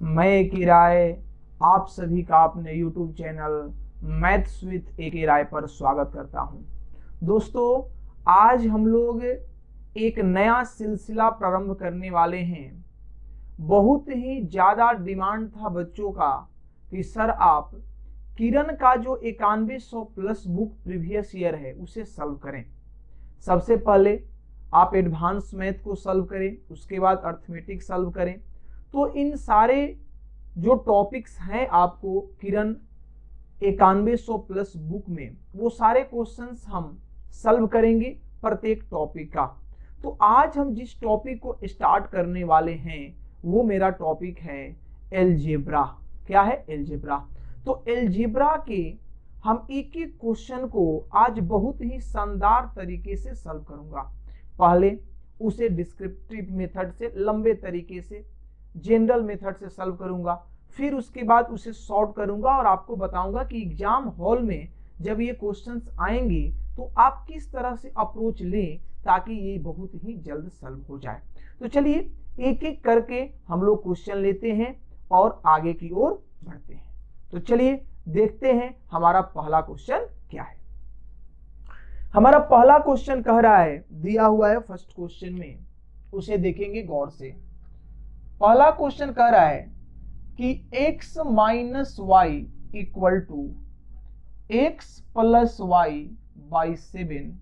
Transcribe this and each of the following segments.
मैं एक राय आप सभी का अपने YouTube चैनल मैथ्स विथ एक राय पर स्वागत करता हूँ। दोस्तों, आज हम लोग एक नया सिलसिला प्रारंभ करने वाले हैं। बहुत ही ज़्यादा डिमांड था बच्चों का कि सर आप किरण का जो इक्यानवे सौ प्लस बुक प्रीवियस ईयर है, उसे सॉल्व करें। सबसे पहले आप एडवांस मैथ को सॉल्व करें, उसके बाद अर्थमेटिक सॉल्व करें तो इन सारे जो टॉपिक्स हैं आपको किरण इक्यानवे प्लस बुक में, वो सारे क्वेश्चंस हम सॉल्व करेंगे प्रत्येक टॉपिक का। तो आज हम जिस टॉपिक को स्टार्ट करने वाले हैं, वो मेरा टॉपिक है एलजेब्रा क्या है एलजेब्रा तो एलजेब्रा के हम एक एक क्वेश्चन को आज बहुत ही शानदार तरीके से सॉल्व करूँगा। पहले उसे डिस्क्रिप्टिव मेथड से लंबे तरीके से जनरल मेथड से सॉल्व करूँगा, फिर उसके बाद उसे सॉर्ट करूँगा और आपको बताऊँगा कि एग्ज़ाम हॉल में जब ये क्वेश्चंस आएँगे तो आप किस तरह से अप्रोच लें ताकि ये बहुत ही जल्द सॉल्व हो जाए। तो चलिए एक एक करके हम लोग क्वेश्चन लेते हैं और आगे की ओर बढ़ते हैं। तो चलिए, देखते हैं हमारा पहला क्वेश्चन क्या है। हमारा पहला क्वेश्चन कह रहा है, दिया हुआ है फ़र्स्ट क्वेश्चन में। उसे देखेंगे गौर से। पहला क्वेश्चन कह रहा है कि x minus y equal to x plus y by seven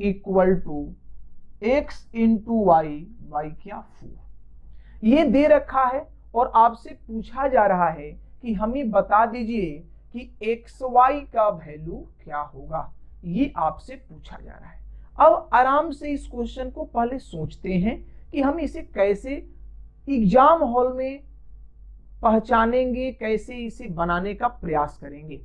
equal to x into y by क्या फोर ये दे रखा है और आपसे पूछा जा रहा है कि हमें बता दीजिए कि एक्स वाई का वैल्यू क्या होगा। ये आपसे पूछा जा रहा है। अब आराम से इस क्वेश्चन को पहले सोचते हैं कि हम इसे कैसे एग्ज़ाम हॉल में पहचानेंगे कैसे इसे बनाने का प्रयास करेंगे।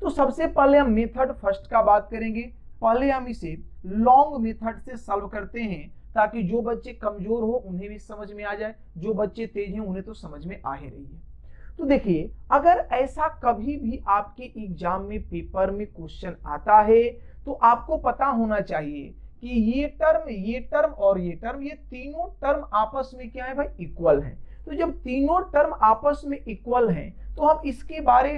तो सबसे पहले हम मेथड फ़र्स्ट का बात करेंगे। पहले हम इसे लॉन्ग मेथड से सॉल्व करते हैं ताकि जो बच्चे कमज़ोर हो उन्हें भी समझ में आ जाए, जो बच्चे तेज हैं उन्हें तो समझ में आ ही रही है। तो देखिए, अगर ऐसा कभी भी आपके एग्ज़ाम में पेपर में क्वेश्चन आता है तो आपको पता होना चाहिए कि ये टर्म ये टर्म और ये टर्म ये तीनों टर्म आपस में क्या है भाई? इक्वल है। तो जब तीनों टर्म आपस में इक्वल हैं तो हम इसके बारे,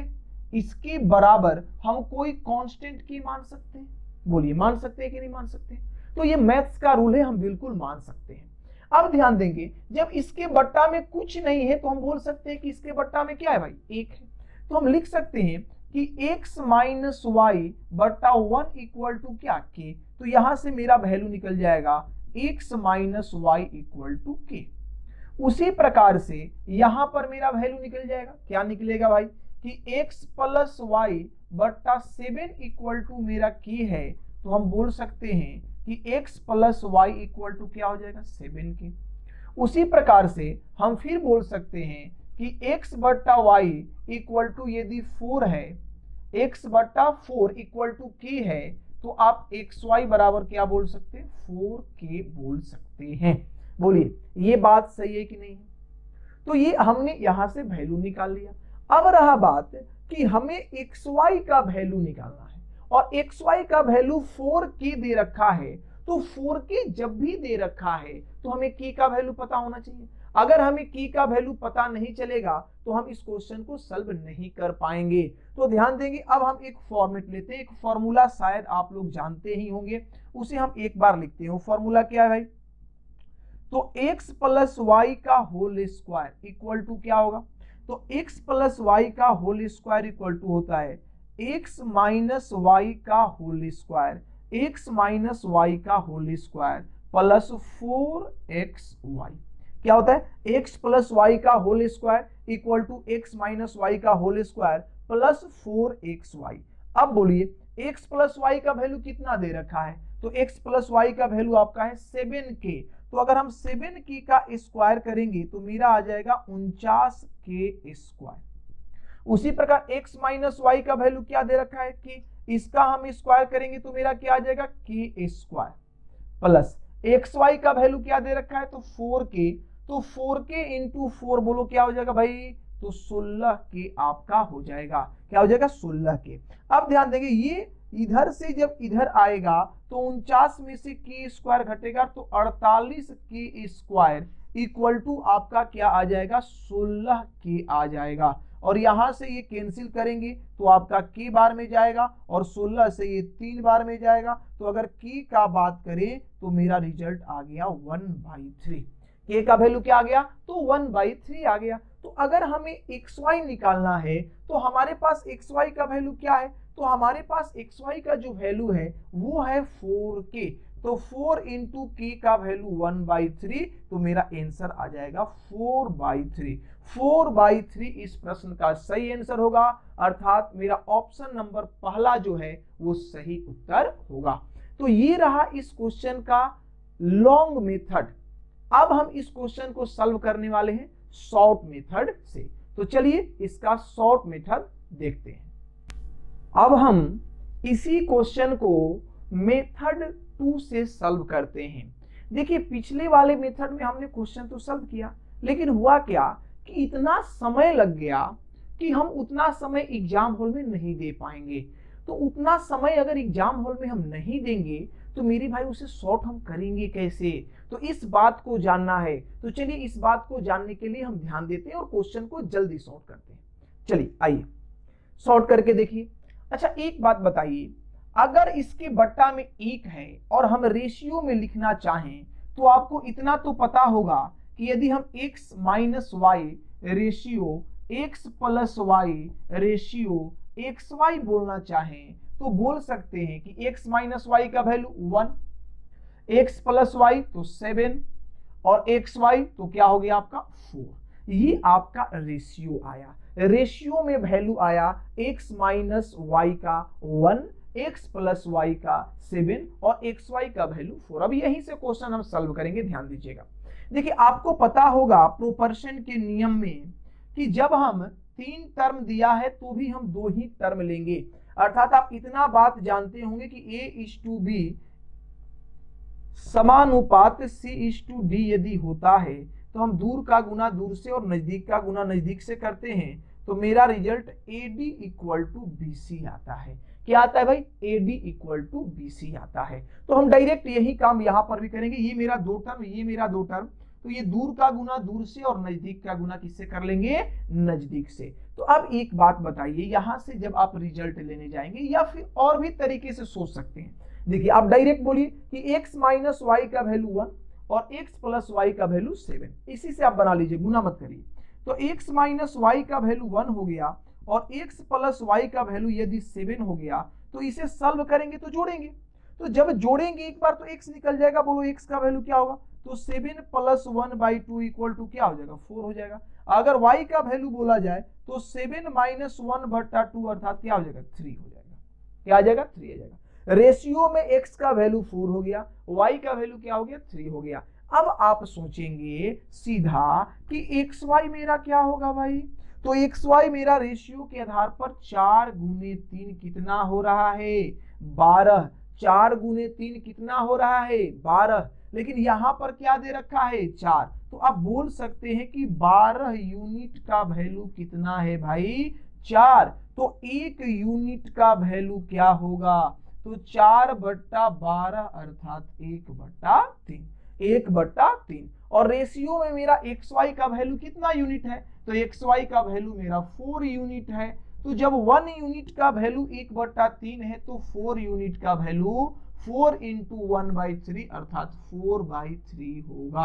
इसके बराबर हम कोई कांस्टेंट की मान सकते हैं? बोलिए, मान सकते हैं कि नहीं मान सकते? तो ये मैथ्स का रूल है, हम बिल्कुल मान सकते हैं। अब ध्यान देंगे, जब इसके बट्टा में कुछ नहीं है तो हम बोल सकते हैं कि इसके बट्टा में क्या है भाई? एक है। तो हम लिख सकते हैं कि x माइनस वाई बट्टा वन इक्वल टू क्या? के तो यहाँ से मेरा वैल्यू निकल जाएगा x minus y equal to के उसी प्रकार से यहाँ पर मेरा वैल्यू निकल जाएगा। क्या निकलेगा भाई? कि x प्लस वाई बट्टा सेवन इक्वल टू मेरा के है तो हम बोल सकते हैं कि x plus y equal to क्या हो जाएगा? सेवन के उसी प्रकार से हम फिर बोल सकते हैं कि x बट्टा वाई इक्वल टू यदि फोर है, x बट्टा फोर इक्वल टू के है तो आप एक्स वाई बराबर क्या बोल सकते हैं? फोर के बोल सकते हैं। बोलिए, ये बात सही है कि नहीं तो ये हमने यहाँ से वैल्यू निकाल लिया। अब रहा बात कि हमें एक्स वाई का वैल्यू निकालना है और एक्स वाई का वैल्यू फोर के दे रखा है। तो फोर के जब भी दे रखा है तो हमें के का वैल्यू पता होना चाहिए। अगर हमें की का वैल्यू पता नहीं चलेगा तो हम इस क्वेश्चन को सॉल्व नहीं कर पाएँगे। तो ध्यान देंगे, अब हम एक फॉर्मेट लेते हैं। एक फॉर्मूला शायद आप लोग जानते ही होंगे। उसे हम एक बार लिखते हैं। फॉर्मूला क्या है भाई? तो x प्लस वाई का होल स्क्वायर इक्वल टू क्या होगा? तो x प्लस वाई का होल स्क्वायर इक्वल टू होता है। x माइनस वाई का whole square x minus y का whole square plus four x y क्या होता है? एक्स प्लस वाई का whole square equal to x minus y का whole square plus four x y अब बोलिए, x प्लस वाई का वैल्यू कितना दे रखा है? तो x प्लस वाई का वैल्यू आपका है सेवन के तो अगर हम सेवन की का स्क्वायर करेंगे तो मेरा आ जाएगा उनचास के स्क्वायर उसी प्रकार x माइनस वाई का वैल्यू क्या दे रखा है? कि इसका हम स्क्वायर करेंगे तो मेरा क्या आ जाएगा? के स्क्वायर प्लस एक्स वाई का वैल्यू क्या दे रखा है? तो फोर के तो फोर के इंटू फोर बोलो, क्या हो जाएगा भाई? तो सोलह के आपका हो जाएगा। क्या हो जाएगा? सोलह के। अब ध्यान देंगे, ये इधर से जब इधर आएगा तो उनचास में से के स्क्वायर घटेगा तो 48 के स्क्वायर इक्वल टू आपका क्या आ जाएगा? 16 के आ जाएगा। और यहाँ से ये कैंसिल करेंगे तो आपका के बार में जाएगा, और 16 से ये तीन बार में जाएगा। तो अगर के का बात करें तो मेरा रिज़ल्ट आ गया वन बाई थ्री के का वैल्यू क्या आ गया? तो वन बाई थ्री आ गया। तो अगर हमें एक्स वाई निकालना है तो हमारे पास एक्स वाई का वैल्यू क्या है? तो हमारे पास एक्स वाई का जो वैल्यू है, वो है फोर के तो फोर इंटू के का वैल्यू वन बाई थ्री तो मेरा आंसर आ जाएगा four by three four by three इस प्रश्न का सही आंसर होगा, अर्थात मेरा ऑप्शन नंबर पहला जो है, वो सही उत्तर होगा। तो ये रहा इस क्वेश्चन का लॉन्ग मेथड अब हम इस क्वेश्चन को सॉल्व करने वाले हैं शॉर्ट मेथड से। तो चलिए इसका शॉर्ट मेथड देखते हैं। अब हम इसी क्वेश्चन को मेथड टू से सॉल्व करते हैं। देखिए, पिछले वाले मेथड में हमने क्वेश्चन तो सॉल्व किया, लेकिन हुआ क्या कि इतना समय लग गया कि हम उतना समय एग्ज़ाम हॉल में नहीं दे पाएँगे। तो उतना समय अगर एग्ज़ाम हॉल में हम नहीं देंगे तो मेरे भाई उसे सॉर्ट हम करेंगे कैसे? तो इस बात को जानना है। तो चलिए इस बात को जानने के लिए हम ध्यान देते हैं और क्वेश्चन को जल्दी सॉर्ट करते हैं। चलिए, आइए। सॉर्ट करके देखिए। अच्छा एक बात बताइए। अगर इसके बट्टा में एक है और हम रेशियो में लिखना चाहें तो आपको इतना तो पता होगा कि यदि हम x minus y ratio x plus y ratio x y बोलना चाहें तो बोल सकते हैं कि x माइनस वाई का value one x plus y तो सेवन और एक्स वाई तो क्या हो गया आपका फोर। ये आपका रेशियो आया। रेशियो में वैल्यू आया x माइनस वाई का वन एक्स प्लस वाई का सेवन और एक्स वाई का वैल्यू फोर अब यहीं से क्वेश्चन हम सॉल्व करेंगे, ध्यान दीजिएगा। देखिए, आपको पता होगा प्रोपर्शन के नियम में कि जब हम तीन टर्म दिया है तो भी हम दो ही टर्म लेंगे। अर्थात आप इतना बात जानते होंगे कि ए इज़ टू बी समानुपात सी इज़ टू डी यदि होता है तो हम दूर का गुना दूर से और नज़दीक का गुना नज़दीक से करते हैं तो मेरा result a d equal to b c आता है। क्या आता है भाई? A d equal to b c आता है। तो हम डायरेक्ट यही काम यहाँ पर भी करेंगे। ये मेरा दो टर्म ये मेरा दो टर्म तो ये दूर का गुना दूर से और नज़दीक का गुना किससे कर लेंगे? नज़दीक से। तो अब एक बात बताइए, यहाँ से जब आप रिज़ल्ट लेने जाएँगे या फिर और भी तरीके से सोच सकते हैं देखिए, आप डायरेक्ट बोलिए कि x माइनस वाई का वैल्यू वन और x प्लस वाई का वैल्यू सेवन इसी से आप बना लीजिए, गुना मत करिए। तो x माइनस वाई का वैल्यू वन हो गया और x प्लस वाई का वैल्यू यदि सेवन हो गया तो इसे सॉल्व करेंगे तो जोड़ेंगे। तो जब जोड़ेंगे एक बार तो x निकल जाएगा, बोलो x का वैल्यू क्या होगा? तो seven plus one by two equal to क्या हो जाएगा? फोर हो जाएगा। अगर y का वैल्यू बोला जाए तो सेवन माइनस वन बट्टा टू अर्थात क्या हो जाएगा? थ्री हो जाएगा। क्या आ जाएगा? थ्री आ जाएगा। रेशियो में x का वैल्यू फोर हो गया, y का वैल्यू क्या हो गया? थ्री हो गया। अब आप सोचेंगे सीधा कि एक्स वाई मेरा क्या होगा भाई? तो एक्स वाई मेरा रेशियो के आधार पर चार गुने तीन कितना हो रहा है? बारह। चार गुने तीन कितना हो रहा है? बारह। लेकिन यहाँ पर क्या दे रखा है? चार। तो आप बोल सकते हैं कि बारह यूनिट का वैल्यू कितना है भाई? चार। तो एक यूनिट का वैल्यू क्या होगा? तो चार बट्टा बारह अर्थात एक बट्टा तीन, एक बट्टा तीन। और रेशियो में मेरा एक्स वाई का वैल्यू कितना यूनिट है? तो एक्स वाई का वैल्यू मेरा फोर यूनिट है। तो जब वन यूनिट का वैल्यू एक बट्टा तीन है तो फोर यूनिट का value four into one by three अर्थात फोर बाई थ्री होगा।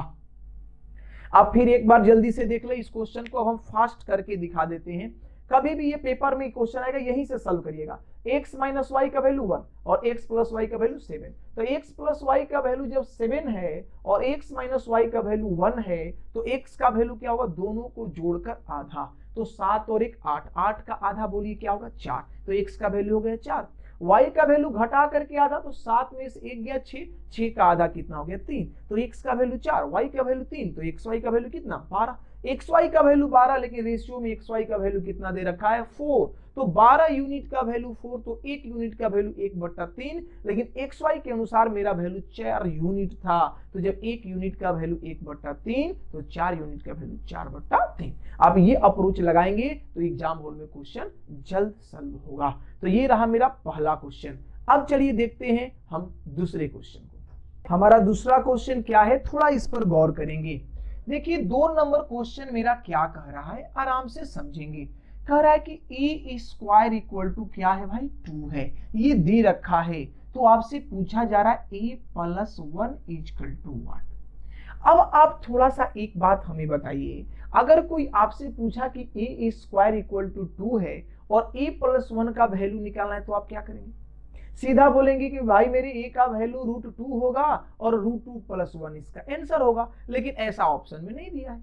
अब फिर एक बार जल्दी से देख ले, इस क्वेश्चन को अब हम फास्ट करके दिखा देते हैं। कभी भी ये पेपर में क्वेश्चन आएगा, यहीं से सॉल्व करिएगा। X माइनस वाई का वैल्यू वन और x प्लस वाई का वैल्यू सेवन तो x प्लस वाई का वैल्यू जब सेवन है और x माइनस वाई का वैल्यू वन है तो x का वैल्यू क्या होगा दोनों को जोड़कर आधा तो सात और एक आठ आठ का आधा बोलिए क्या होगा चार तो x का वैल्यू हो गया चार y का वैल्यू घटा करके आधा तो सात में से एक गया छह छह का आधा कितना हो गया तीन तो x का वैल्यू चार y का वैल्यू तीन तो एक्स वाई का वैल्यू कितना बारह एक्स वाई का वैल्यू बारह, लेकिन रेशियो में एक्स वाई का वैल्यू कितना दे रखा है? फोर तो 12 यूनिट का वैल्यू फोर तो एक यूनिट का वैल्यू एक बट्टा तीन, लेकिन एक्स वाई के अनुसार मेरा वैल्यू चार यूनिट था। तो जब एक यूनिट का वैल्यू एक बट्टा तीन तो चार यूनिट का वैल्यू चार बट्टा तीन। आप ये अप्रोच लगाएँगे तो एग्ज़ाम हॉल में क्वेश्चन जल्द सॉल्व होगा। तो ये रहा मेरा पहला क्वेश्चन अब चलिए देखते हैं हम दूसरे क्वेश्चन को। हमारा दूसरा क्वेश्चन क्या है? थोड़ा इस पर गौर करेंगे। देखिए, दो नंबर क्वेश्चन मेरा क्या कह रहा है, आराम से समझेंगे। कह रहा है कि ए स्क्वायर इक्वल टू क्या है भाई? टू है। ये दे रखा है। तो आपसे पूछा जा रहा है, a plus one equal to one अब आप थोड़ा सा एक बात हमें बताइए। अगर कोई आपसे पूछा कि a square equal to two है और ए प्लस वन का वैल्यू निकालना है तो आप क्या करेंगे? सीधा बोलेंगे कि भाई मेरे ए का वैल्यू रूट टू होगा और रूट टू प्लस वन इसका आंसर होगा, लेकिन ऐसा ऑप्शन में नहीं दिया है।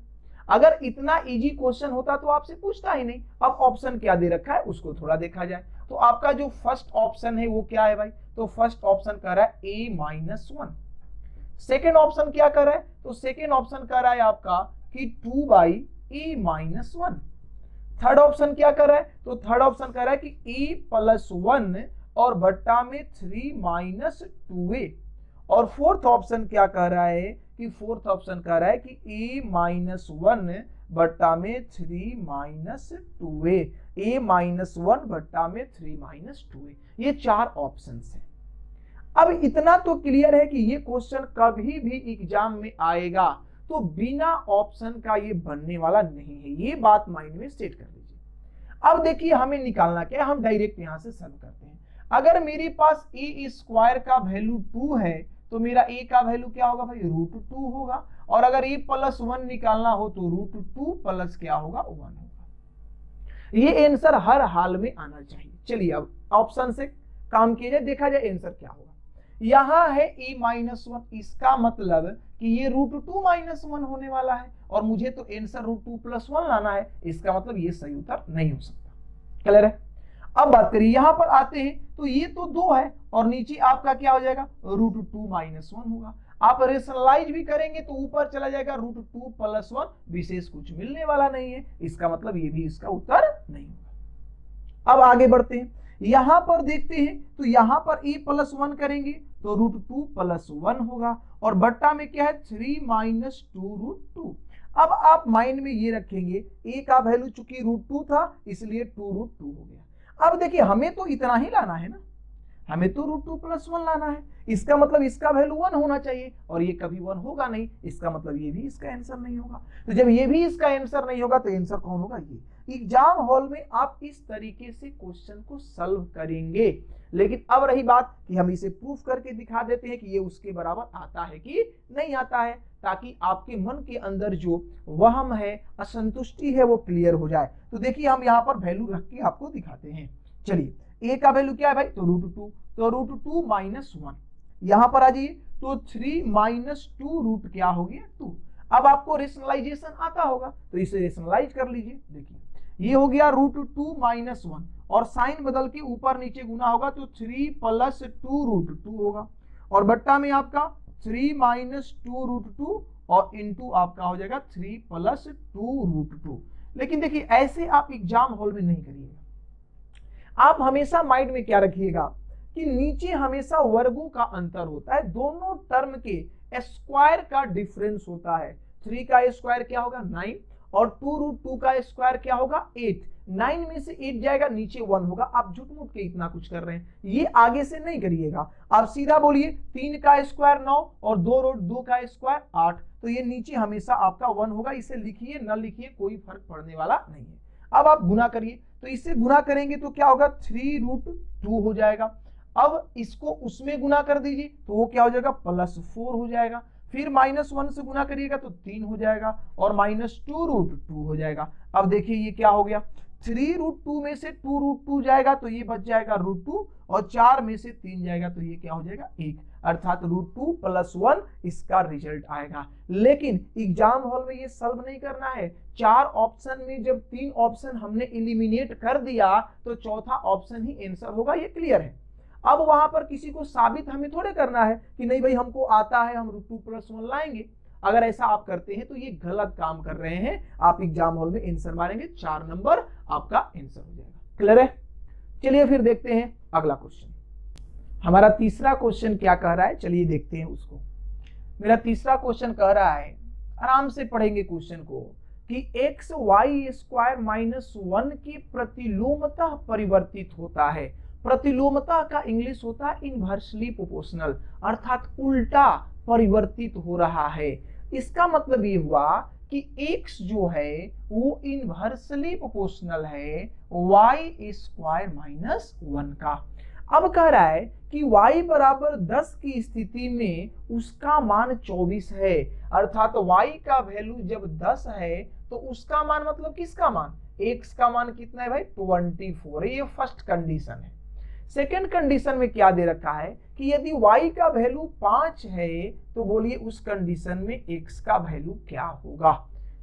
अगर इतना इजी क्वेश्चन होता तो आपसे पूछता ही नहीं। अब ऑप्शन क्या दे रखा है, उसको थोड़ा देखा जाए। तो आपका जो फ़र्स्ट ऑप्शन है, वो क्या है भाई? तो फ़र्स्ट ऑप्शन कर रहा है a minus one second option क्या कर रहा है? तो सेकेंड ऑप्शन कर रहा है आपका कि two by a minus one third option क्या कर रहा है? तो थर्ड ऑप्शन कह रहा है कि ए प्लस वन और बट्टा में थ्री माइनस टू ए। और फोर्थ ऑप्शन क्या कह रहा है कि फोर्थ ऑप्शन कह रहा है कि ए माइनस वन बट्टा में three minus two a. A minus one बट्टा में थ्री माइनस टू ए। ये चार ऑप्शन है। अब इतना तो क्लियर है कि ये क्वेश्चन कभी भी एग्ज़ाम में आएगा तो बिना ऑप्शन का ये बनने वाला नहीं है। ये बात माइंड में सेट कर लीजिए अब देखिए हमें निकालना क्या है, हम डायरेक्ट यहाँ से सॉल्व करते हैं। अगर मेरे पास ए स्क्वायर का वैल्यू टू है तो मेरा ए का वैल्यू क्या होगा भाई? रूट टू होगा। और अगर ए प्लस वन निकालना हो तो रूट टू प्लस क्या होगा? वन होगा। ये आंसर हर हाल में आना चाहिए। चलिए अब ऑप्शन से काम किया जाए, देखा जाए आंसर क्या होगा। यहाँ है ए माइनस वन इसका मतलब कि ये रूट टू माइनस वन होने वाला है, और मुझे तो answer root two plus one लाना है। इसका मतलब ये सही उत्तर नहीं हो सकता। क्लियर है? अब बात करिए, यहाँ पर आते हैं तो ये तो दो है, और नीचे आपका क्या हो जाएगा? रूट टू माइनस वन होगा। आप रेशनलाइज भी करेंगे तो ऊपर चला जाएगा रूट टू प्लस वन विशेष कुछ मिलने वाला नहीं है। इसका मतलब ये भी इसका उत्तर नहीं होगा। अब आगे बढ़ते हैं। यहाँ पर देखते हैं तो यहाँ पर ए प्लस वन करेंगे तो रूट टू प्लस वन होगा, और बट्टा में क्या है? Three minus two root two अब आप माइंड में ये रखेंगे ए का वैल्यू चूँकि रूट टू था, इसलिए टू रूट टू हो गया। अब देखिए, हमें तो इतना ही लाना है ना। हमें तो रूट टू प्लस वन लाना है। इसका मतलब इसका वैल्यू वन होना चाहिए, और ये कभी वन होगा नहीं। इसका मतलब ये भी इसका आंसर नहीं होगा। तो जब ये भी इसका आंसर नहीं होगा तो आंसर कौन होगा? ये। एग्ज़ाम हॉल में आप इस तरीके से क्वेश्चन को सॉल्व करेंगे। लेकिन अब रही बात कि हम इसे प्रूफ करके दिखा देते हैं कि ये उसके बराबर आता है कि नहीं आता है, ताकि आपके मन के अंदर जो वहम है, असंतुष्टि है, वो क्लियर हो जाए। तो देखिए हम यहाँ पर वैल्यू रख के आपको दिखाते हैं। चलिए ए का वैल्यू क्या है भाई? तो रूट टू तो रूट टू माइनस वन यहाँ पर आ जाइए तो थ्री माइनस टू रूट क्या हो गया? टू अब आपको रेशनलाइजेशन आता होगा तो इसे रेशनलाइज कर लीजिए। देखिए, ये हो गया रूट टू माइनस वन और साइन बदल के ऊपर नीचे गुना होगा तो three plus two root two होगा। और बट्टा में आपका three minus two root two और इंटू आपका हो जाएगा three plus two root two लेकिन देखिए, ऐसे आप एग्ज़ाम हॉल में नहीं करिएगा। आप हमेशा माइंड में क्या रखिएगा? कि नीचे हमेशा वर्गों का अंतर होता है, दोनों टर्म के स्क्वायर का डिफरेंस होता है। थ्री का स्क्वायर क्या होगा? नाइन और टू रूट टू का स्क्वायर क्या होगा? एट नाइन में से एट जाएगा, नीचे वन होगा। आप झूठ मूठ के इतना कुछ कर रहे हैं। ये आगे से नहीं करिएगा। आप सीधा बोलिए, तीन का स्क्वायर नौ और दो रोड दो का स्क्वायर आठ। तो ये नीचे हमेशा आपका वन होगा। इसे लिखिए, न लिखिए, कोई फ़र्क पड़ने वाला नहीं है। अब आप गुना करिए। तो इससे गुना करेंगे तो क्या होगा? थ्री रूट टू हो जाएगा। अब इसको उसमें गुना कर दीजिए तो वो क्या हो जाएगा? प्लस फोर हो जाएगा। फिर माइनस वन से गुना करिएगा तो तीन हो जाएगा और माइनस टू रूट टू हो जाएगा। अब देखिए ये क्या हो गया। थ्री रूट टू में से टू रूट टू जाएगा तो ये बच जाएगा रूट टू, और चार में से तीन जाएगा तो ये क्या हो जाएगा? एक। अर्थात रूट टू प्लस वन, इसका रिज़ल्ट आएगा। लेकिन एग्ज़ाम हॉल में ये सॉल्व नहीं करना है। चार ऑप्शन में जब तीन ऑप्शन हमने इलिमिनेट कर दिया तो चौथा ऑप्शन ही आंसर होगा, ये क्लियर है। अब वहाँ पर किसी को साबित हमें थोड़े करना है कि नहीं भाई, हमको आता है, हम रूट टू प्लस वन लाएँगे। अगर ऐसा आप करते हैं तो ये गलत काम कर रहे हैं। आप एग्ज़ाम हॉल में आंसर मारेंगे चार नंबर आपका आंसर हो जाएगा। क्लियर है? चलिए फिर देखते हैं अगला क्वेश्चन हमारा तीसरा क्वेश्चन क्या कह रहा है? चलिए देखते हैं उसको। मेरा तीसरा क्वेश्चन कह रहा है, आराम से पढ़ेंगे क्वेश्चन को, कि x y square minus one की प्रतिलोमता परिवर्तित होता है। प्रतिलोमता का इंग्लिश होता है इनवर्सली प्रोपोर्शनल अर्थात उल्टा परिवर्तित हो रहा है। इसका मतलब ये हुआ कि x जो है, वो इनवर्सली प्रोपोर्शनल है, y स्क्वायर माइनस वन का। अब कह रहा है कि y बराबर 10 की स्थिति में उसका मान 24 है। अर्थात y का वैल्यू जब 10 है तो उसका मान मतलब किसका मान? x का मान कितना है भाई? 24 है। ये फ़र्स्ट कंडीशन है। सेकेंड कंडीशन में क्या दे रखा है? कि यदि y का वैल्यू पाँच है तो बोलिए उस कंडीशन में x का वैल्यू क्या होगा?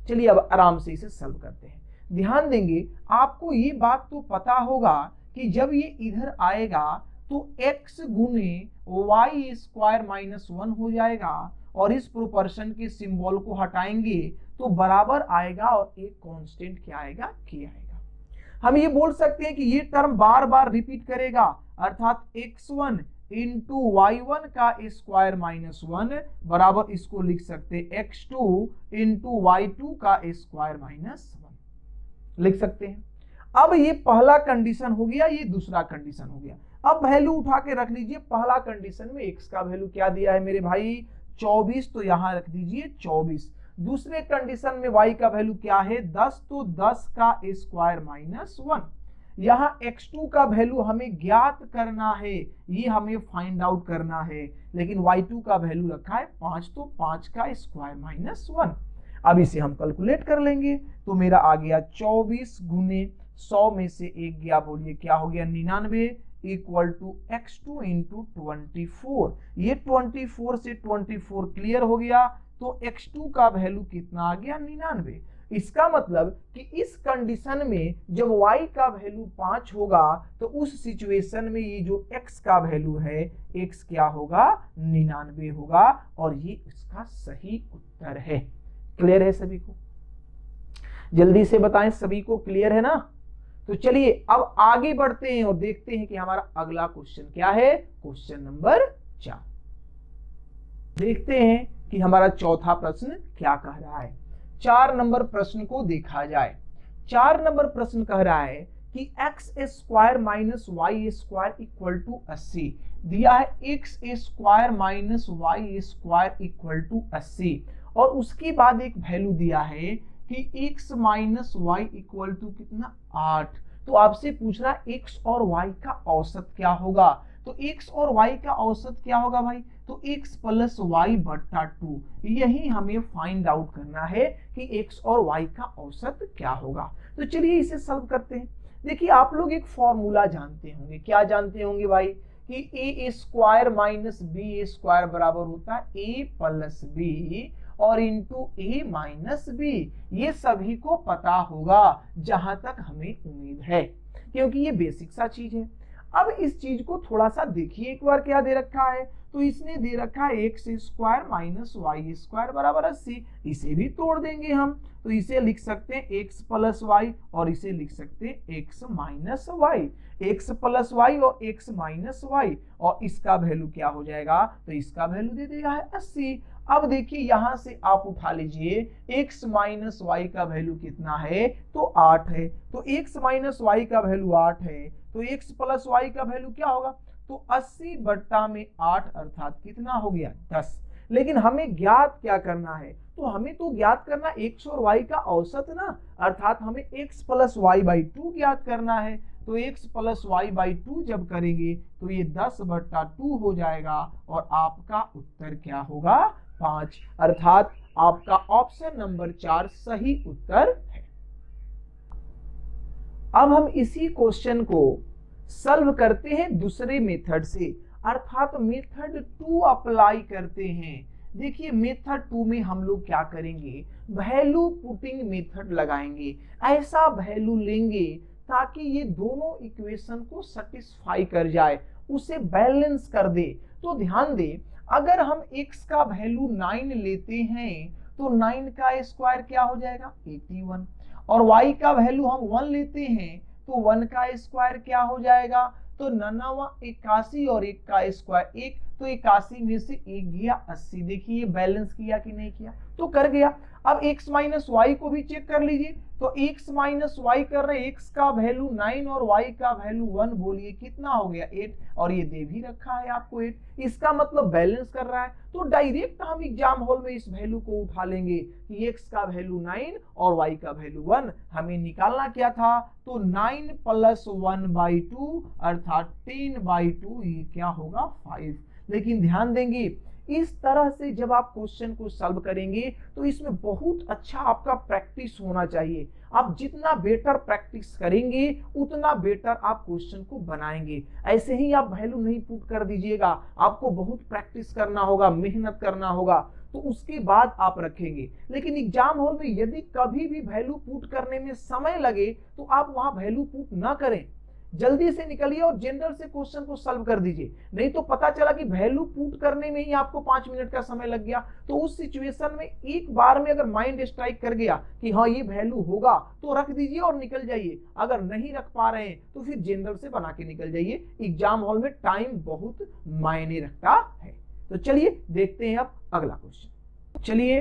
चलिए अब आराम से इसे सॉल्व करते हैं। ध्यान देंगे, आपको ये बात तो पता होगा कि जब ये इधर आएगा तो x गुने वाई स्क्वायर माइनस वन हो जाएगा और इस प्रोपर्शन के सिंबल को हटाएँगे तो बराबर आएगा और एक कांस्टेंट क्या आएगा? के आएगा। हम ये बोल सकते हैं कि ये टर्म बार बार रिपीट करेगा, अर्थात x1 इंटू वाई वन का स्क्वायर माइनस वन बराबर इसको लिख सकते x two into y two का स्क्वायर माइनस वन लिख सकते हैं। अब ये पहला कंडीशन हो गया, ये दूसरा कंडीशन हो गया। अब वैल्यू उठा के रख लीजिए, पहला कंडीशन में एक्स का वैल्यू क्या दिया है मेरे भाई? 24 तो यहाँ रख दीजिए 24 दूसरे कंडीशन में y का वैल्यू क्या है? 10 तो 10 का स्क्वायर माइनस वन यहाँ x2 का वैल्यू हमें ज्ञात करना है, ये हमें फाइंड आउट करना है। लेकिन y2 का वैल्यू रखा है पाँच तो पाँच का स्क्वायर माइनस वन अब इसे हम कैलकुलेट कर लेंगे। तो मेरा आ गया चौबीस गुने सौ में से एक गया, बोलिए क्या हो गया? निन्यानवे equal to x two into twenty four ये ट्वेंटी फोर से ट्वेंटी फोर क्लियर हो गया तो एक्स टू का वैल्यू कितना आ गया? निन्यानवे। इसका मतलब कि इस कंडीशन में जब y का वैल्यू पाँच होगा तो उस सिचुएशन में ये जो x का वैल्यू है, x क्या होगा? निन्यानवे होगा, और ये इसका सही उत्तर है। क्लियर है सभी को? जल्दी से बताएँ, सभी को क्लियर है ना? तो चलिए, अब आगे बढ़ते हैं और देखते हैं कि हमारा अगला क्वेश्चन क्या है? क्वेश्चन नंबर चार। देखते हैं कि हमारा चौथा प्रश्न क्या कह रहा है। चार नंबर प्रश्न को देखा जाए। चार नंबर प्रश्न कह रहा है कि x square minus y square equal to अस्सी। दिया है x square minus y square equal to अस्सी। और उसके बाद एक वैल्यू दिया है कि x minus y equal to कितना? आठ। तो आपसे पूछ रहा है, x और y का औसत क्या होगा? तो x और y का औसत क्या होगा भाई? तो x प्लस वाई बट्टा टू यही हमें फाइंड आउट करना है कि x और y का औसत क्या होगा। तो चलिए इसे सॉल्व करते हैं। देखिए, आप लोग एक फॉर्मूला जानते होंगे। क्या जानते होंगे भाई? कि a square minus b square बराबर होता है ए प्लस बी और इंटू ए माइनस बी ये सभी को पता होगा, जहाँ तक हमें उम्मीद है। क्योंकि ये बेसिक सा चीज़ है। अब इस चीज़ को थोड़ा सा देखिए, एक बार क्या दे रखा है? तो इसने दे रखा है x square minus y square बराबर अस्सी इसे भी तोड़ देंगे हम। तो इसे लिख सकते हैं एक्स प्लस वाई और इसे लिख सकते हैं x minus y x plus y और एक्स माइनस वाई और इसका वैल्यू क्या हो जाएगा? तो इसका वैल्यू दे देगा है अस्सी। अब देखिए, यहाँ से आप उठा लीजिए, x माइनस वाई का वैल्यू कितना है? तो आठ है। तो x माइनस वाई का वैल्यू आठ है। तो x प्लस वाई का वैल्यू क्या होगा? तो 80 बट्टा में आठ अर्थात कितना हो गया? 10 लेकिन हमें ज्ञात क्या करना है? तो हमें तो ज्ञात करना x और y का औसत ना? अर्थात हमें x plus y by two ज्ञात करना है। तो x plus y by two जब करेंगे तो ये 10 बट्टा टू हो जाएगा और आपका उत्तर क्या होगा? पाँच। अर्थात आपका ऑप्शन नंबर चार सही उत्तर अब हम इसी क्वेश्चन को सॉल्व करते हैं दूसरे मेथड से। अर्थात मेथड टू अप्लाई करते हैं। देखिए मेथड टू में हम लोग क्या करेंगे? वैल्यू पुटिंग मेथड लगाएँगे। ऐसा वैल्यू लेंगे ताकि ये दोनों इक्वेशन को सेटिस्फाई कर जाए। उसे बैलेंस कर दे। तो ध्यान दे, अगर हम x का वैल्यू 9 लेते हैं तो 9 का स्क्वायर क्या हो जाएगा? 81 और y का वैल्यू हम वन लेते हैं तो वन का स्क्वायर क्या हो जाएगा? तो ननावा इक्यासी और एक का स्क्वायर एक तो इक्यासी में से एक गया अस्सी। देखिए बैलेंस किया कि नहीं किया? तो कर गया। अब x माइनस वाई को भी चेक कर लीजिए। तो x माइनस वाई कर रहे x का वैल्यू नाइन और y का वैल्यू वन बोलिए, कितना हो गया एट और ये दे भी रखा है आपको एट इसका मतलब बैलेंस कर रहा है। तो डायरेक्ट हम एग्ज़ाम हॉल में इस वैल्यू को उठा लेंगे कि x का वैल्यू नाइन और y का वैल्यू वन हमें निकालना क्या था? तो nine plus one by two अर्थात टेन बाई टू ये क्या होगा? फाइव लेकिन ध्यान देंगे इस तरह से जब आप क्वेश्चन को सॉल्व करेंगे तो इसमें बहुत अच्छा आपका प्रैक्टिस होना चाहिए। आप जितना बेटर प्रैक्टिस करेंगे, उतना बेटर आप क्वेश्चन को बनाएँगे। ऐसे ही आप वैल्यू नहीं पुट कर दीजिएगा। आपको बहुत प्रैक्टिस करना होगा, मेहनत करना होगा तो उसके बाद आप रखेंगे। लेकिन एग्ज़ाम हॉल में यदि कभी भी वैल्यू पुट करने में समय लगे तो आप वहाँ वैल्यू पुट ना करें। जल्दी से निकलिए और जनरल से क्वेश्चन को सॉल्व कर दीजिए। नहीं तो पता चला कि वैल्यू पुट करने में ही आपको पाँच मिनट का समय लग गया। तो उस सिचुएशन में एक बार में अगर माइंड स्ट्राइक कर गया कि हाँ ये वैल्यू होगा तो रख दीजिए और निकल जाइए। अगर नहीं रख पा रहे हैं तो फिर जनरल से बना के निकल जाइए। एग्ज़ाम हॉल में टाइम बहुत मायने रखता है। तो चलिए देखते हैं अब अगला क्वेश्चन चलिए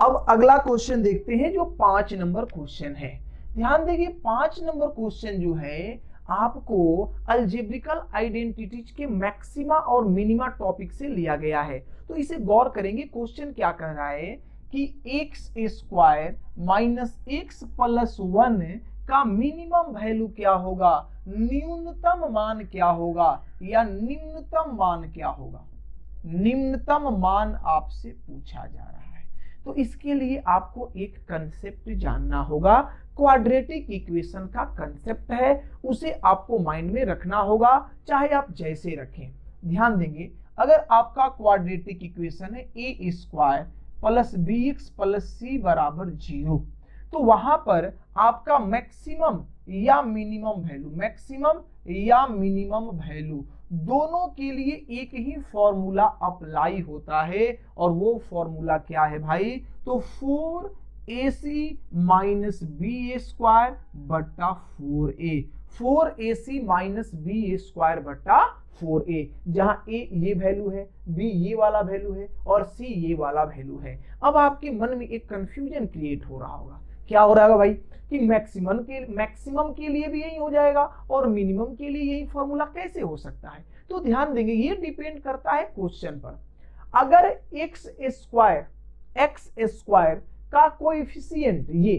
अब अगला क्वेश्चन देखते हैं जो पाँच नंबर क्वेश्चन है। ध्यान देखिए पाँच नंबर क्वेश्चन जो है आपको अल्जेब्रिकल आइडेंटिटीज के मैक्सिमा और मिनिमा टॉपिक से लिया गया है। तो इसे गौर करेंगे क्वेश्चन क्या कह रहा है कि x square minus x plus one का मिनिमम वैल्यू क्या होगा? न्यूनतम मान क्या होगा? या निम्नतम मान क्या होगा? निम्नतम मान आपसे पूछा जा रहा है। तो इसके लिए आपको एक कंसेप्ट जानना होगा। क्वाड्रेटिक इक्वेशन का कंसेप्ट है। उसे आपको माइंड में रखना होगा, चाहे आप जैसे रखें। ध्यान देंगे, अगर आपका क्वाड्रेटिक इक्वेशन है a square plus b x plus c बराबर ज़ीरो तो वहाँ पर आपका मैक्सिमम या मिनिमम वैल्यू मैक्सिमम या मिनिमम वैल्यू दोनों के लिए एक ही फॉर्मूला अप्लाई होता है। और वो फॉर्मूला क्या है भाई? तो four a c minus b a square बट्टा four a four a c minus b a square बट्टा फोर ए जहाँ ए ये वैल्यू है बी ये वाला वैल्यू है, और सी ये वाला वैल्यू है। अब आपके मन में एक कंफ्यूजन क्रिएट हो रहा होगा। क्या हो रहा होगा भाई? कि मैक्सिमम के मैक्सिमम के लिए भी यही हो जाएगा और मिनिमम के लिए यही फॉर्मूला कैसे हो सकता है? तो ध्यान देंगे, ये डिपेंड करता है क्वेश्चन पर। अगर एक्स स्क्वायर एक्स स्क्वायर का कोएफिशिएंट ये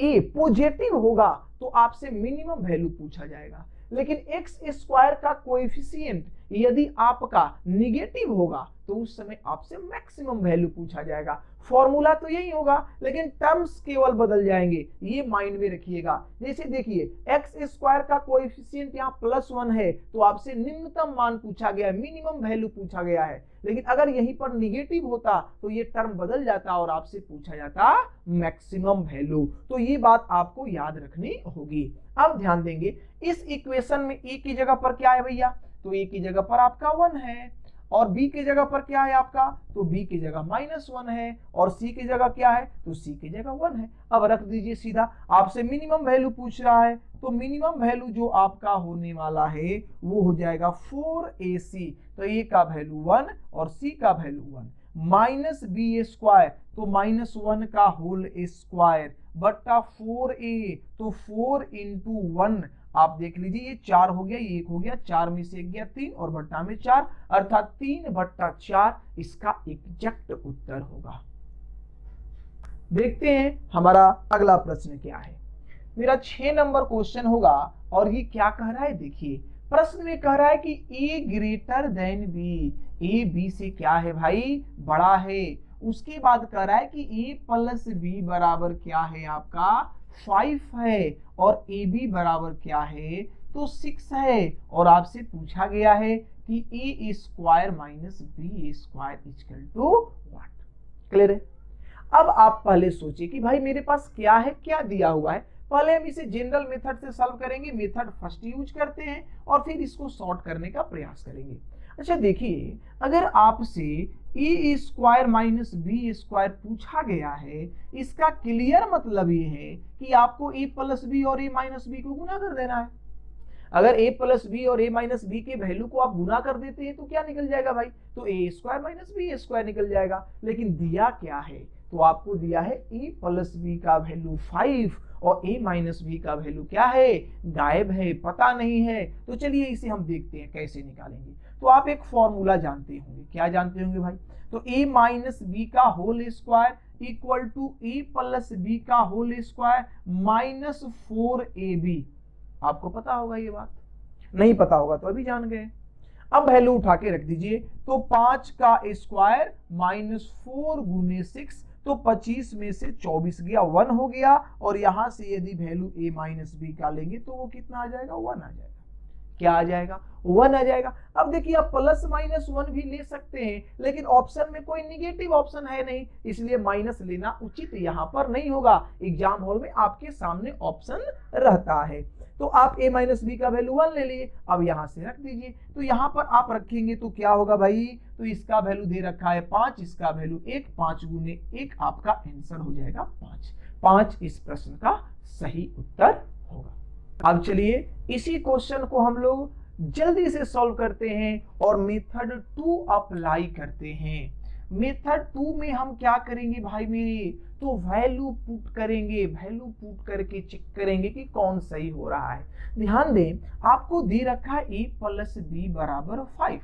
ए पॉजिटिव होगा तो आपसे मिनिमम वैल्यू पूछा जाएगा। लेकिन एक्स स्क्वायर का कोएफिशिएंट यदि आपका निगेटिव होगा तो उस समय आपसे मैक्सिमम वैल्यू पूछा जाएगा। फॉर्मूला तो यही होगा, लेकिन टर्म्स केवल बदल जाएँगे। ये माइंड में रखिएगा। जैसे देखिए एक्स स्क्वायर का कोएफिशिएंट यहाँ प्लस वन है तो आपसे निम्नतम मान पूछा गया है मिनिमम वैल्यू पूछा गया है। लेकिन अगर यहीं पर निगेटिव होता तो ये टर्म बदल जाता और आपसे पूछा जाता मैक्सिमम वैल्यू तो ये बात आपको याद रखनी होगी। अब ध्यान देंगे, इस इक्वेशन में ए की जगह पर क्या है भैया? तो ए की जगह पर आपका वन है। और बी की जगह पर क्या है आपका? तो बी की जगह माइनस वन है और सी की जगह क्या है? तो सी की जगह वन है। अब रख दीजिए सीधा। आपसे मिनिमम वैल्यू पूछ रहा है तो मिनिमम वैल्यू जो आपका होने वाला है, वो हो जाएगा फोर ए सी तो ए का वैल्यू वन और सी का value one minus B square तो माइनस वन का होल स्क्वायर बट्टा फोर ए तो फोर इंटू वन आप देख लीजिए, ये चार हो गया, ये एक हो गया, चार में से एक गया तीन और भट्टा में चार, अर्थात तीन भट्टा चार, इसका एग्जैक्ट उत्तर होगा। देखते हैं हमारा अगला प्रश्न क्या है। मेरा छह नंबर क्वेश्चन होगा और ये क्या कह रहा है? देखिए, प्रश्न में कह रहा है कि a greater than b a b से क्या है भाई? बड़ा है। उसके बाद कह रहा है कि ए प्लस बी बराबर क्या है आपका? फाइव है और ए बी बराबर क्या है? तो सिक्स है। और आपसे पूछा गया है कि a square minus b square equal to what clear है? अब आप पहले सोचिए कि भाई मेरे पास क्या है, क्या दिया हुआ है? पहले हम इसे जनरल मेथड से सॉल्व करेंगे मेथड फ़र्स्ट यूज़ करते हैं और फिर इसको सॉर्ट करने का प्रयास करेंगे। अच्छा देखिए, अगर आपसे a square minus b square पूछा गया है, इसका क्लियर मतलब ये है कि आपको ए प्लस बी और ए माइनस बी को गुना कर देना है। अगर a प्लस बी और a माइनस बी के वैल्यू को आप गुना कर देते हैं तो क्या निकल जाएगा भाई? तो a square minus b square निकल जाएगा। लेकिन दिया क्या है? तो आपको दिया है ए प्लस बी का वैल्यू फाइव और ए माइनस बी का वैल्यू क्या है? गायब है, पता नहीं है। तो चलिए इसे हम देखते हैं, कैसे निकालेंगे। तो आप एक फॉर्मूला जानते होंगे। क्या जानते होंगे भाई? तो ए माइनस बी का whole square equal to a plus b का whole square minus four a b आपको पता होगा ये बात? नहीं पता होगा तो अभी जान गए। अब वैल्यू उठा के रख दीजिए। तो पाँच का स्क्वायर माइनस फोर गुने सिक्स तो 25 में से 24 गया वन हो गया। और यहाँ से यदि वैल्यू ए माइनस बी का लेंगे तो वो कितना आ जाएगा? वन आ जाएगा। क्या आ जाएगा? वन आ जाएगा। अब देखिए, आप प्लस माइनस वन भी ले सकते हैं, लेकिन ऑप्शन में कोई निगेटिव ऑप्शन है नहीं, इसलिए माइनस लेना उचित यहाँ पर नहीं होगा। एग्ज़ाम हॉल में आपके सामने ऑप्शन रहता है। तो आप a माइनस बी का वैल्यू वन ले लिए, अब यहाँ से रख दीजिए। तो यहाँ पर आप रखेंगे तो क्या होगा भाई? तो इसका वैल्यू दे रखा है पाँच, इसका वैल्यू एक, पाँच गुने एक आपका आंसर हो जाएगा पाँच। पाँच इस प्रश्न का सही उत्तर होगा। अब चलिए इसी क्वेश्चन को हम लोग जल्दी से सॉल्व करते हैं और मेथड टू अप्लाई करते हैं। मेथड टू में हम क्या करेंगे भाई मेरे? तो वैल्यू पुट करेंगे वैल्यू पुट करके चेक करेंगे कि कौन सही हो रहा है। ध्यान दें, आपको दे रखा ए प्लस बी बराबर फाइव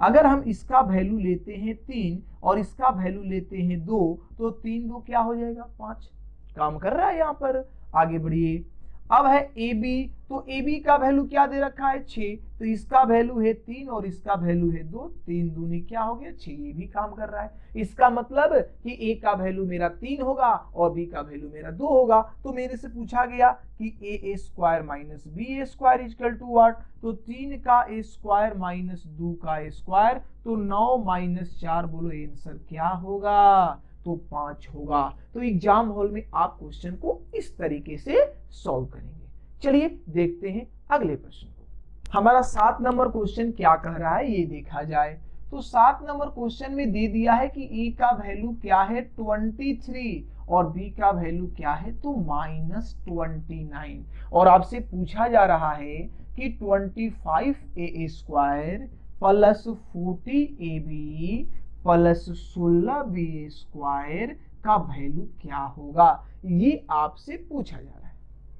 अगर हम इसका वैल्यू लेते हैं तीन और इसका वैल्यू लेते हैं दो तो तीन दो क्या हो जाएगा? पाँच। काम कर रहा है यहाँ पर। आगे बढ़िए। अब है ए बी तो ए बी का वैल्यू क्या दे रखा है? छ तो इसका वैल्यू है तीन और इसका वैल्यू है दो। तीन दूनी क्या हो गया? छ ये भी काम कर रहा है। इसका मतलब कि ए का वैल्यू मेरा तीन होगा और बी का वैल्यू मेरा दो होगा। तो मेरे से पूछा गया कि a a square minus b a square equal to what तो तीन का ए स्क्वायर माइनस दो का ए स्क्वायर तो नौ माइनस चार बोलो आंसर क्या होगा? तो पाँच होगा। तो एग्ज़ाम हॉल में आप क्वेश्चन को इस तरीके से सॉल्व करेंगे। चलिए देखते हैं अगले प्रश्न को। हमारा सात नंबर क्वेश्चन क्या कह रहा है, ये देखा जाए। तो सात नंबर क्वेश्चन में दे दिया है कि ए का वैल्यू क्या है, ट्वेंटी थ्री, और बी का वैल्यू क्या है तो माइनस ट्वेंटी नाइन। और आपसे पूछा जा रहा है कि twenty five a square plus forty a b plus सोलह बी स्क्वायर का वैल्यू क्या होगा? ये आपसे पूछा जा रहा है।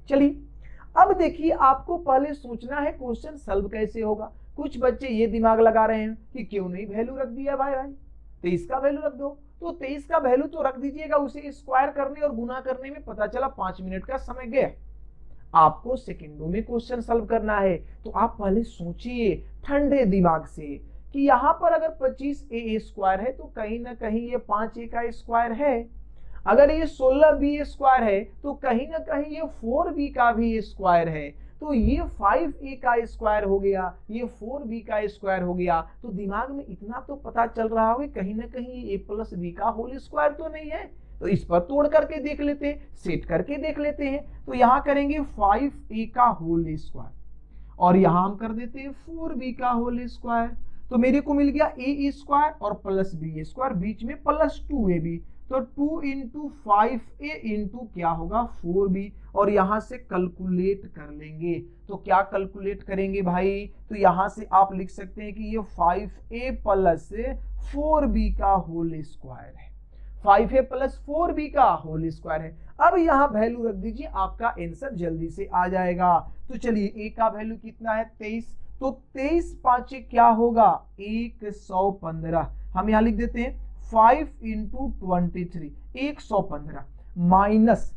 चलिए, अब देखिए आपको पहले सोचना है क्वेश्चन सॉल्व कैसे होगा। कुछ बच्चे ये दिमाग लगा रहे हैं कि क्यों नहीं वैल्यू रख दिया भाई भाई? तेईस का वैल्यू रख दो। तो तेईस का वैल्यू तो रख दीजिएगा, उसे स्क्वायर करने और गुना करने में पता चला पाँच मिनट का समय गया आपको सेकेंडों में क्वेश्चन सॉल्व करना है। तो आप पहले सोचिए ठंडे दिमाग से कि यहाँ पर अगर 25 ए स्क्वायर है तो कहीं ना कहीं ये पाँच ए का स्क्वायर है। अगर ये 16 बी स्क्वायर है तो कहीं ना कहीं ये 4 बी का भी स्क्वायर है। तो ये 5 ए का स्क्वायर हो गया, ये 4 बी का स्क्वायर हो गया तो दिमाग में इतना तो पता चल रहा होगा कहीं ना कहीं ये ए प्लस बी का होल स्क्वायर तो नहीं है। तो इस पर तोड़ करके देख लेते हैं, सेट करके देख लेते हैं। तो यहाँ करेंगे फाइव ए का होल स्क्वायर और यहाँ हम कर देते हैं फोर बी का होल स्क्वायर। तो मेरे को मिल गया ए स्क्वायर और प्लस बी स्क्वायर, बीच में प्लस टू ए बी। तो two into five a into क्या होगा? Four b. और यहाँ से कैलकुलेट कर लेंगे। तो क्या कैलकुलेट करेंगे भाई? तो यहाँ से आप लिख सकते हैं कि ये five a plus four b का होल स्क्वायर है। Five a plus four b का होल स्क्वायर है। अब यहाँ वैल्यू रख दीजिए, आपका आंसर जल्दी से आ जाएगा। तो चलिए, ए का वैल्यू कितना है? तेईस। तो तेईस पाँच क्या होगा? एक सौ पंद्रह। हम यहाँ लिख देते हैं फाइव इंटू ट्वेंटी थ्री एक सौ पंद्रह। माइनस,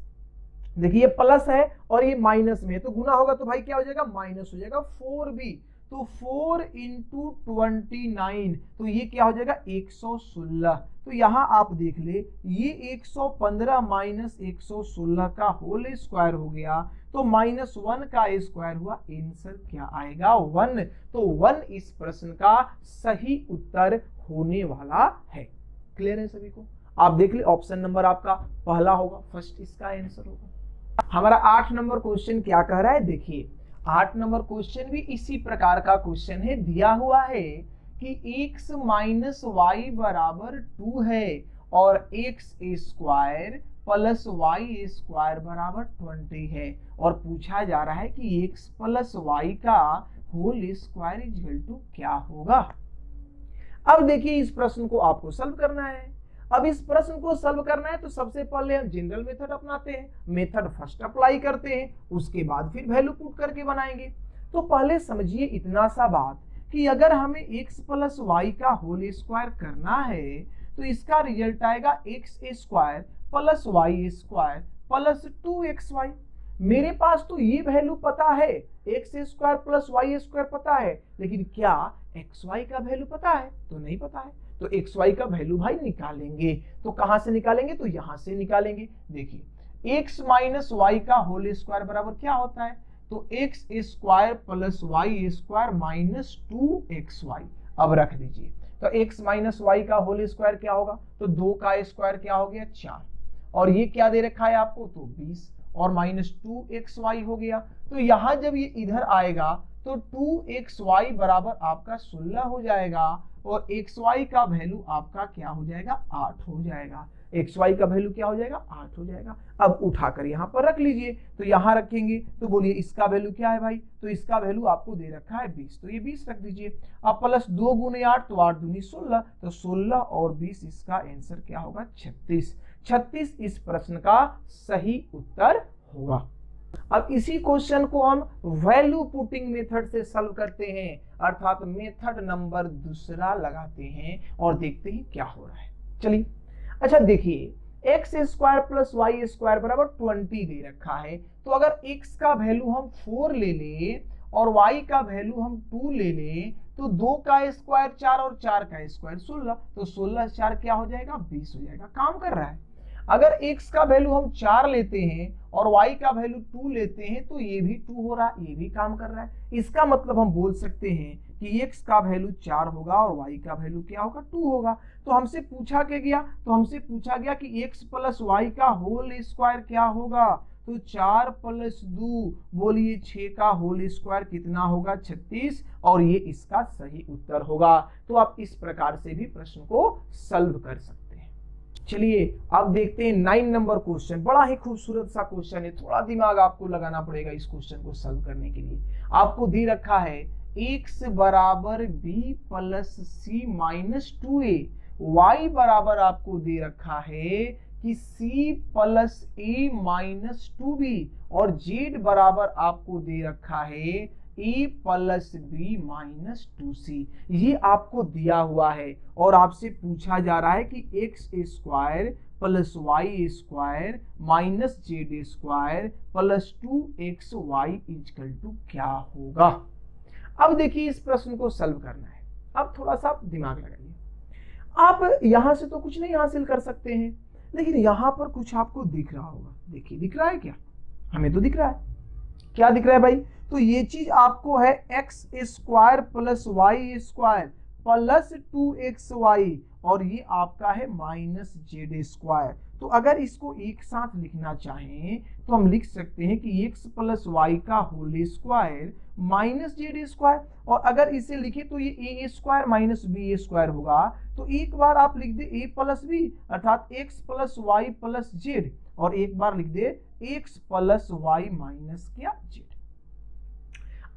देखिए ये प्लस है और ये माइनस में तो गुना होगा तो भाई क्या हो जाएगा? माइनस हो जाएगा फोर बी। तो फोर इंटू ट्वेंटी नाइन तो ये क्या हो जाएगा? एक सौ सोलह। तो यहाँ आप देख ले, ये एक सौ पंद्रह माइनस एक सौ सोलह का होल स्क्वायर हो गया तो माइनस वन का स्क्वायर हुआ, आंसर क्या आएगा? वन। तो वन इस प्रश्न का सही उत्तर होने वाला है। क्लियर है सभी को? आप देख ले ऑप्शन नंबर आपका पहला होगा फ़र्स्ट इसका आंसर होगा। हमारा आठ नंबर क्वेश्चन क्या कह रहा है? देखिए, आठ नंबर क्वेश्चन भी इसी प्रकार का क्वेश्चन है। दिया हुआ है कि x माइनस वाई बराबर टू है और x square plus y square बराबर ट्वेंटी है। और पूछा जा रहा है कि एक्स प्लस वाई का होल स्क्वायर इजल टू क्या होगा? अब देखिए, इस प्रश्न को आपको सॉल्व करना है। अब इस प्रश्न को सॉल्व करना है तो सबसे पहले हम जनरल मेथड अपनाते हैं। मेथड फ़र्स्ट अप्लाई करते हैं, उसके बाद फिर वैल्यू पुट करके बनाएँगे। तो पहले समझिए इतना सा बात कि अगर हमें x प्लस वाई का होल स्क्वायर करना है तो इसका रिज़ल्ट आएगा x square plus y square plus two x y मेरे पास तो ये वैल्यू पता है x square plus y square पता है, लेकिन क्या एक्स वाई का वैल्यू पता है? तो नहीं पता है। तो एक्स वाई का वैल्यू भाई निकालेंगे। तो कहाँ से निकालेंगे? तो यहाँ से निकालेंगे। देखिए एक्स माइनस वाई का होल स्क्वायर बराबर क्या होता है? तो x square plus y square minus two x y अब रख दीजिए। तो x माइनस वाई का होल स्क्वायर क्या होगा? तो दो का स्क्वायर क्या हो गया? चार। और ये क्या दे रखा है आपको? तो 20 और माइनस टू एक्स वाई हो गया। तो यहाँ जब ये इधर आएगा तो टू एक्स वाई बराबर आपका सोलह हो जाएगा और एक्स वाई का वैल्यू आपका क्या हो जाएगा? आठ हो जाएगा। एक्स वाई का वैल्यू क्या हो जाएगा? आठ हो जाएगा। अब उठाकर यहाँ पर रख लीजिए। तो यहाँ रखेंगे तो बोलिए इसका वैल्यू क्या है भाई? तो इसका वैल्यू आपको दे रखा है बीस। तो ये बीस रख दीजिए। अब प्लस दो गुने आठ तो आठ दूनी सोलह। तो सोलह और बीस, इसका आंसर क्या होगा? छत्तीस। छत्तीस इस प्रश्न का सही उत्तर होगा। अब इसी क्वेश्चन को हम वैल्यू पुटिंग मेथड से सॉल्व करते हैं, अर्थात मेथड नंबर दूसरा लगाते हैं और देखते हैं क्या हो रहा है। चलिए अच्छा देखिए x square plus y square बराबर ट्वेंटी दे रखा है तो अगर एक्स का वैल्यू हम फोर ले लें और वाई का वैल्यू हम टू ले लें तो दो का स्क्वायर चार और चार का स्क्वायर सोलह तो सोलह चार क्या हो जाएगा? बीस हो जाएगा। काम कर रहा है। अगर x का वैल्यू हम चार लेते हैं और y का वैल्यू टू लेते हैं तो ये भी टू हो रहा है, ये भी काम कर रहा है। इसका मतलब हम बोल सकते हैं कि x का वैल्यू चार होगा और y का वैल्यू क्या होगा? टू होगा। तो हमसे पूछा क्या गया? तो हमसे पूछा गया कि x प्लस वाई का होल स्क्वायर क्या होगा? तो चार प्लस दो, बोलिए छ का होल स्क्वायर कितना होगा? छत्तीस। और ये इसका सही उत्तर होगा। तो आप इस प्रकार से भी प्रश्न को सॉल्व कर सकते चलिए, अब देखते हैं नाइन नंबर क्वेश्चन बड़ा ही खूबसूरत सा क्वेश्चन है। थोड़ा दिमाग आपको लगाना पड़ेगा इस क्वेश्चन को सॉल्व करने के लिए। आपको दे रखा है एक्स बराबर b plus c minus two a y बराबर आपको दे रखा है कि c plus a minus two b और z बराबर आपको दे रखा है a plus b minus two c ये आपको दिया हुआ है और आपसे पूछा जा रहा है कि x square plus y square minus z square plus two x y equal to क्या होगा? अब देखिए इस प्रश्न को सॉल्व करना है। अब थोड़ा सा दिमाग लगाइए। आप यहाँ से तो कुछ नहीं हासिल कर सकते हैं, लेकिन यहाँ पर कुछ आपको दिख रहा होगा। देखिए, दिख रहा है क्या? हमें तो दिख रहा है। क्या दिख रहा है भाई? तो ये चीज़ आपको है x square plus y square plus two x y और ये आपका है माइनस जेड स्क्वायर तो अगर इसको एक साथ लिखना चाहें तो हम लिख सकते हैं कि x प्लस वाई का whole square minus z square और अगर इसे लिखे तो ये a square minus b square होगा। तो एक बार आप लिख दे ए प्लस बी अर्थात x plus y plus z और एक बार लिख दे x प्लस वाई माइनस क्या जेड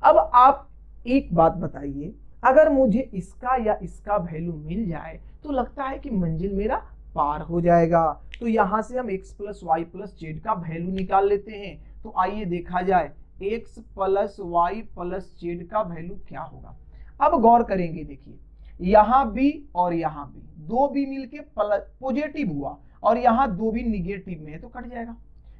अब आप एक बात बताइए, अगर मुझे इसका या इसका वैल्यू मिल जाए तो लगता है कि मंजिल मेरा पार हो जाएगा। तो यहाँ से हम x plus y plus z का वैल्यू निकाल लेते हैं। तो आइए देखा जाए, x plus y plus z का वैल्यू क्या होगा? अब गौर करेंगे, देखिए, यहाँ भी और यहाँ भी। दो भी मिलके पॉजिटिव हुआ और यहाँ दो भी निगेटिव में है तो कट जाएगा।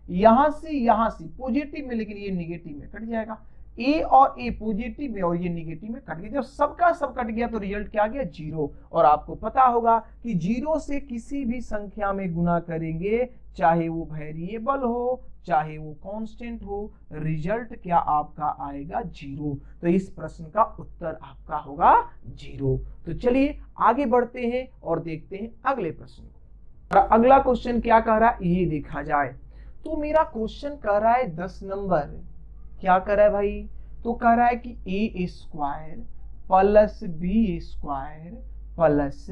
यहाँ से यहाँ से पॉजिटिव में, लेकिन ये निगेटिव में कट जाएगा। ए और ए पॉजिटिव में और ये निगेटिव में कट गया। जब सबका सब कट गया तो रिज़ल्ट क्या गया? ज़ीरो। और आपको पता होगा कि ज़ीरो से किसी भी संख्या में गुना करेंगे, चाहे वो वेरिएबल हो, चाहे वो कांस्टेंट हो, रिज़ल्ट क्या आपका आएगा? ज़ीरो। तो इस प्रश्न का उत्तर आपका होगा ज़ीरो। तो चलिए आगे बढ़ते हैं और देखते हैं अगले प्रश्न को। अगला क्वेश्चन क्या कह रहा है? ये देखा जाए। तो मेरा क्वेश्चन कह रहा है दस नंबर। क्या कर रहा है भाई? तो कह रहा है कि a square plus b square plus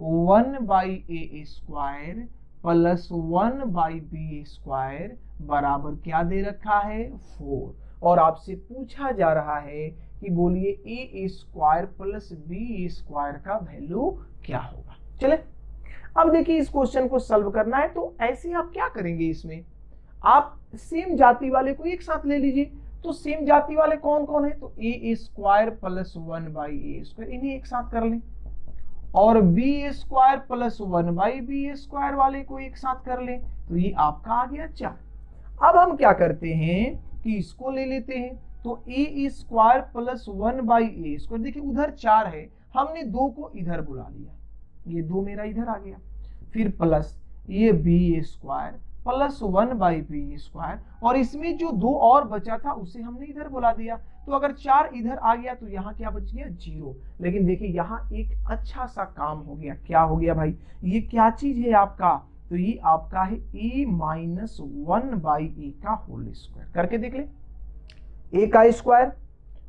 one by a square plus one by b square बराबर क्या दे रखा है? फोर। और आपसे पूछा जा रहा है कि बोलिए a square plus b square का वैल्यू क्या होगा? चले, अब देखिए इस क्वेश्चन को सॉल्व करना है तो ऐसे आप क्या करेंगे इसमें? आप सेम जाति वाले को एक साथ ले लीजिए। तो सेम जाति वाले कौन कौन है? तो a square plus one by a square, इन्हें एक साथ कर लें। और b square plus one by b square वाले को एक साथ कर लें। तो ये आपका आ गया चार। अब हम क्या करते हैं कि इसको ले लेते हैं। तो a square plus one by a square, देखिए उधर चार है। हमने दो को इधर बुला लिया। ये दो मेरा इधर आ गया। फिर प्लस ये b square plus one by b square. और इसमें जो दो और बचा था, उसे हमने इधर बुला दिया। तो अगर चार इधर आ गया तो यहाँ क्या बच गया? ज़ीरो। लेकिन देखिए, यहाँ एक अच्छा सा काम हो गया। क्या हो गया भाई? ये क्या चीज़ है आपका? तो ये आपका है a minus one by a का होल स्क्वायर करके देख ले। ए का square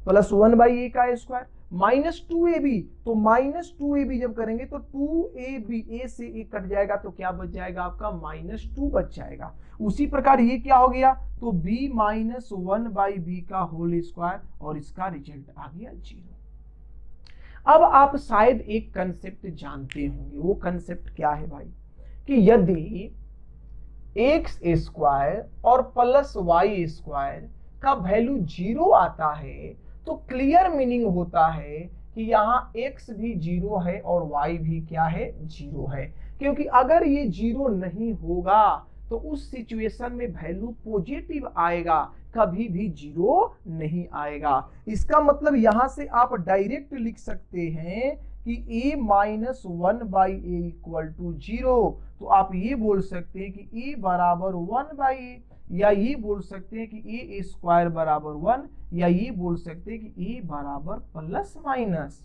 plus one by a का square minus two a b तो माइनस टू ए बी जब करेंगे तो टू ए बी, ए से ए कट जाएगा तो क्या बच जाएगा आपका? माइनस टू बच जाएगा। उसी प्रकार ये क्या हो गया? तो b minus one by b का होल स्क्वायर और इसका रिज़ल्ट आ गया ज़ीरो। अब आप शायद एक कंसेप्ट जानते होंगे। वो कंसेप्ट क्या है भाई? कि यदि एक्स स्क्वायर और प्लस वाई स्क्वायर का वैल्यू ज़ीरो आता है तो क्लियर मीनिंग होता है कि यहाँ x भी ज़ीरो है और y भी क्या है? ज़ीरो है। क्योंकि अगर ये ज़ीरो नहीं होगा तो उस सिचुएशन में वैल्यू पॉजिटिव आएगा, कभी भी ज़ीरो नहीं आएगा। इसका मतलब यहाँ से आप डायरेक्ट लिख सकते हैं कि a minus one by a equal to zero तो आप ये बोल सकते हैं कि a बराबर वन बाई ए या ये बोल सकते हैं कि ए स्क्वायर बराबर वन या ये बोल सकते हैं कि ए बराबर प्लस माइनस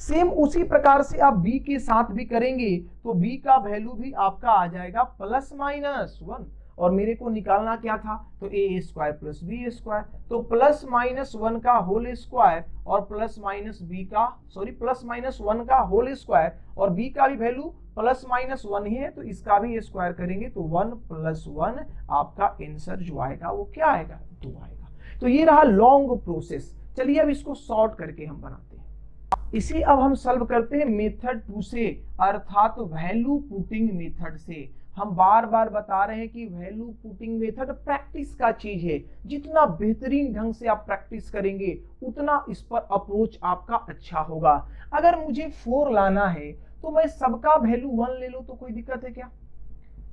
सेम उसी प्रकार से आप बी के साथ भी करेंगे तो बी का वैल्यू भी आपका आ जाएगा प्लस माइनस वन। और मेरे को निकालना क्या था? तो a square plus b square तो प्लस माइनस वन का होल स्क्वायर और प्लस माइनस बी का सॉरी प्लस माइनस वन का होल स्क्वायर और बी का भी वैल्यू प्लस माइनस वन ही है तो इसका भी स्क्वायर करेंगे तो वन प्लस वन आपका आंसर जो आएगा वो क्या आएगा? दो आएगा। तो ये रहा लॉन्ग प्रोसेस चलिए अब इसको शॉर्ट करके हम बनाते हैं। इसे अब हम सॉल्व करते हैं मेथड टू से, अर्थात वैल्यू पुटिंग मेथड से। हम बार बार बता रहे हैं कि वैल्यू पुटिंग मेथड प्रैक्टिस का चीज़ है। जितना बेहतरीन ढंग से आप प्रैक्टिस करेंगे, उतना इस पर अप्रोच आपका अच्छा होगा। अगर मुझे फोर लाना है तो मैं सबका वैल्यू वन ले लो तो कोई दिक्कत है क्या?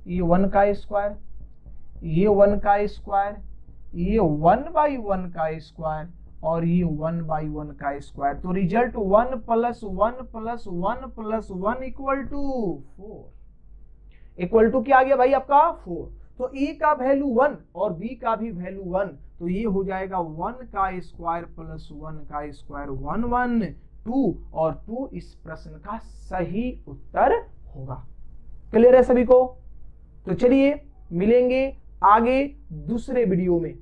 ये वन का स्क्वायर ये वन का स्क्वायर ये वन बाई वन का स्क्वायर और ये वन बाई वन का स्क्वायर तो result one plus one plus one plus one equal to four equal to क्या आ गया भाई आपका? फोर। तो ए का वैल्यू वन और बी का भी वैल्यू वन तो ये हो जाएगा वन का स्क्वायर प्लस वन का स्क्वायर वन वन टू, और टू इस प्रश्न का सही उत्तर होगा। क्लियर है सभी को? तो चलिए मिलेंगे आगे दूसरे वीडियो में।